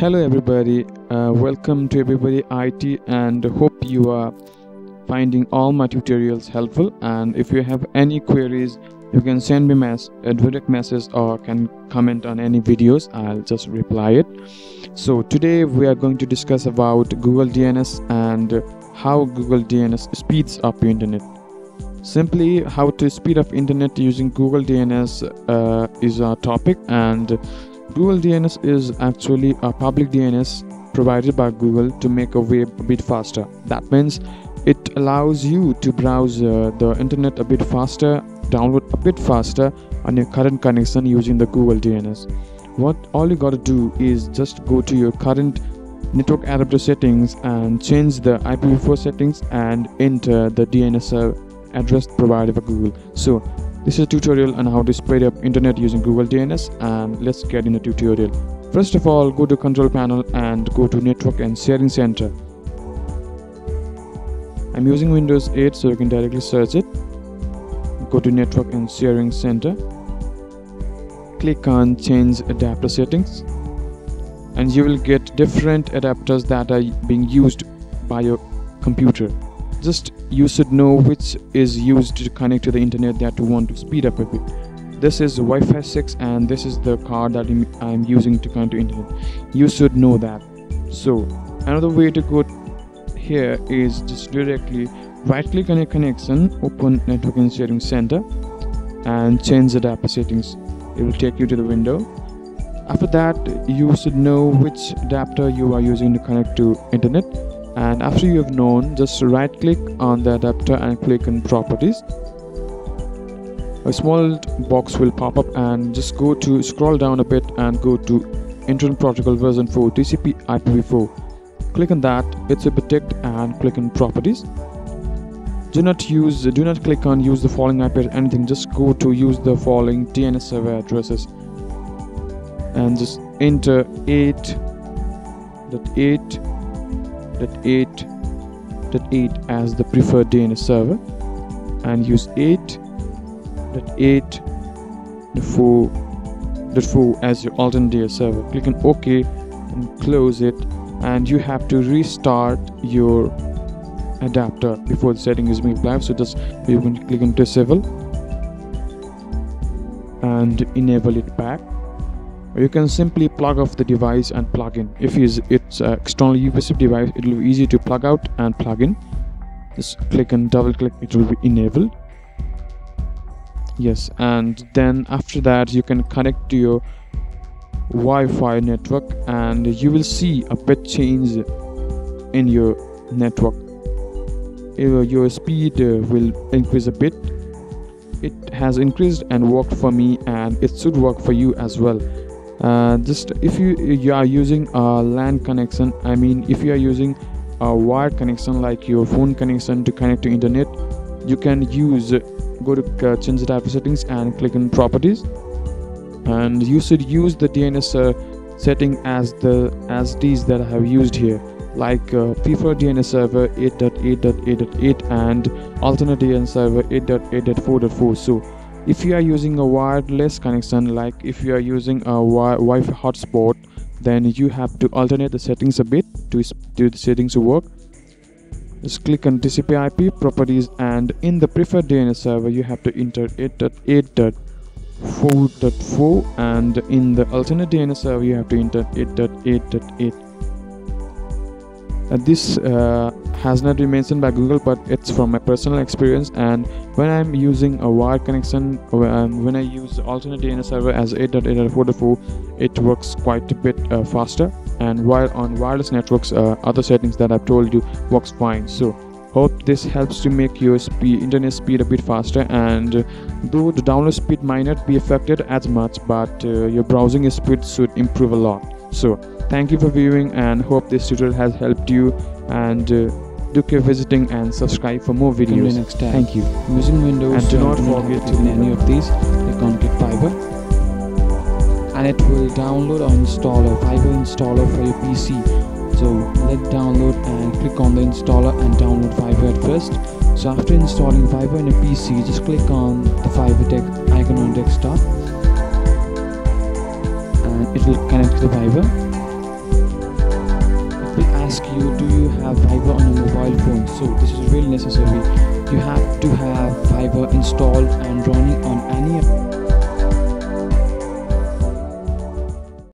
Hello, everybody. Uh, welcome to Everybody IT, and hope you are finding all my tutorials helpful. And if you have any queries, you can send me mess a direct message or can comment on any videos. I'll just reply it. So today we are going to discuss about Google DNS and how Google DNS speeds up your internet. Simply, how to speed up internet using Google DNS uh, is our topic, and Google DNS is actually a public DNS provided by Google to make a web a bit faster. That means it allows you to browse uh, the internet a bit faster, download a bit faster on your current connection using the Google DNS. What all you got to do is just go to your current network adapter settings and change the IPv4 settings and enter the DNS address provided by Google. So this is a tutorial on how to speed up internet using Google DNS and let's get in the tutorial. First of all, go to control panel and go to network and sharing center. I'm using Windows 8 so you can directly search it. Go to network and sharing center. Click on change adapter settings and you will get different adapters that are being used by your computer just you should know which is used to connect to the internet that you want to speed up a bit. This is Wi-Fi 6 and this is the card that I'm using to connect to internet. You should know that. So another way to go here is just directly right click on your connection open network and sharing center and change the adapter settings. It will take you to the window. After that you should know which adapter you are using to connect to internet and after you have known just right click on the adapter and click on properties. A small box will pop up and just go to scroll down a bit and go to internet protocol version 4 tcp ipv4 click on that it's a ticked and click on properties. Do not use do not click on use the following ip or anything just go to use the following dns server addresses. And just enter 8.8 8.8 as the preferred DNS server and use 8.8.4 as your alternate DNS server. Click on OK and close it and you have to restart your adapter before the setting is made live so just you can click on disable and enable it back you can simply plug off the device and plug in. If it's an external USB device it will be easy to plug out and plug in. Just click and double click it will be enabled. Yes and then after that you can connect to your Wi-Fi network and you will see a bit change in your network. Your speed uh, will increase a bit. It has increased and worked for me and it should work for you as well uh, just if you you are using a LAN connection I mean if you are using a wired connection like your phone connection to connect to internet you can use go to uh, change the type of settings and click on properties. And you should use the DNS uh, setting as the as these that I have used here. Like uh, preferred DNS server 8.8.8.8 and alternate DNS server 8.8.4.4 so if you are using a wireless connection like if you are using a wi-fi hotspot then you have to alternate the settings a bit to, to the settings work. Just click on tcp ip properties and in the preferred dns server you have to enter 8.8.4.4 and in the alternate dns server you have to enter 8.8.8 uh, this uh, has not been mentioned by google but it's from my personal experience. And when i'm using a wired connection when i use alternate dns server as 8.8.4.4 it works quite a bit uh, faster. And while on wireless networks uh, other settings that i've told you works fine. So hope this helps to make your speed internet speed a bit faster. And uh, though the download speed might not be affected as much but uh, your browsing speed should improve a lot. So thank you for viewing and hope this tutorial has helped you. And uh, do keep visiting and subscribe for more videos. next time. thank you. Using Windows And do not forget to- any of these click on get Viber. And it will download or install a Viber installer for your PC so let download and click on the installer and download Viber at first. So after installing Viber in your PC just click on the Viber tech icon on desktop. And it will connect to the Viber. Ask you do you have Viber on your mobile phone so this is really necessary. You have to have Viber installed and running on any